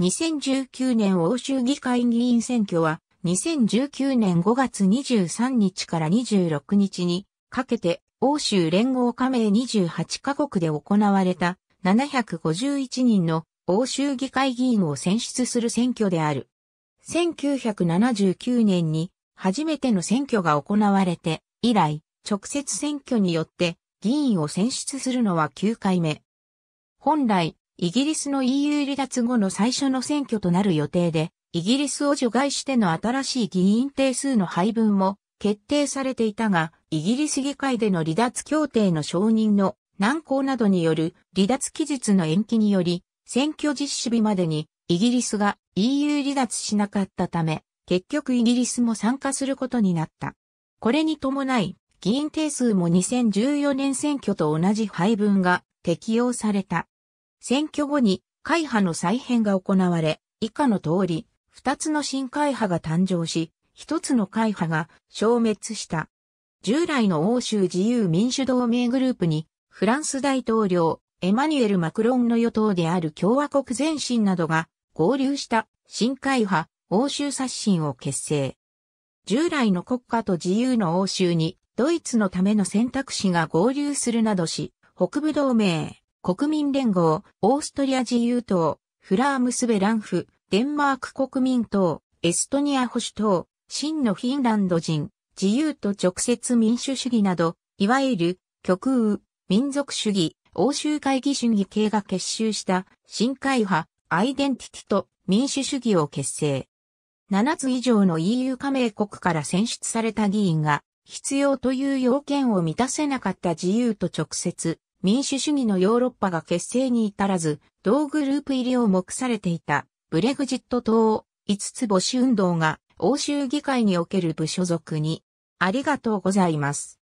2019年欧州議会議員選挙は2019年5月23日から26日にかけて欧州連合加盟28カ国で行われた751人の欧州議会議員を選出する選挙である。1979年に初めての選挙が行われて以来直接選挙によって議員を選出するのは9回目。本来、イギリスの EU 離脱後の最初の選挙となる予定で、イギリスを除外しての新しい議員定数の配分も決定されていたが、イギリス議会での離脱協定の承認の難航などによる離脱期日の延期により、選挙実施日までにイギリスが EU 離脱しなかったため、結局イギリスも参加することになった。これに伴い、議員定数も2014年選挙と同じ配分が適用された。選挙後に会派の再編が行われ、以下の通り、二つの新会派が誕生し、一つの会派が消滅した。従来の欧州自由民主同盟グループに、フランス大統領、エマニュエル・マクロンの与党である共和国前進などが合流した新会派、欧州刷新を結成。従来の国家と自由の欧州にドイツのための選択肢が合流するなどし、北部同盟、国民連合、オーストリア自由党、フラームスベランフ、デンマーク国民党、エストニア保守党、真のフィンランド人、自由と直接民主主義など、いわゆる極右、民族主義、欧州会議主義系が結集した新会派、アイデンティティと民主主義を結成。7つ以上の EU 加盟国から選出された議員が必要という要件を満たせなかった自由と直接民主主義のヨーロッパが結成に至らず同グループ入りを目されていたブレグジット党5つ星運動が欧州議会における部所属にありがとうございます。